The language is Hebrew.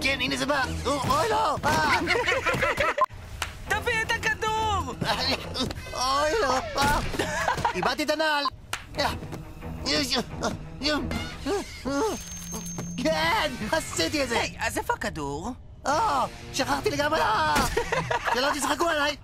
כן, הנה זה בא. אוי, לא. תביא את הכדור! אוי, לא. איבדתי את הנעל. כן, עשיתי את זה. היי, אז איפה הכדור? או, שכחתי לגמרי. אה, שלא תצחקו עליי.